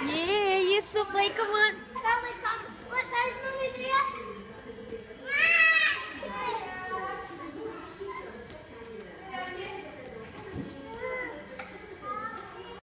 咦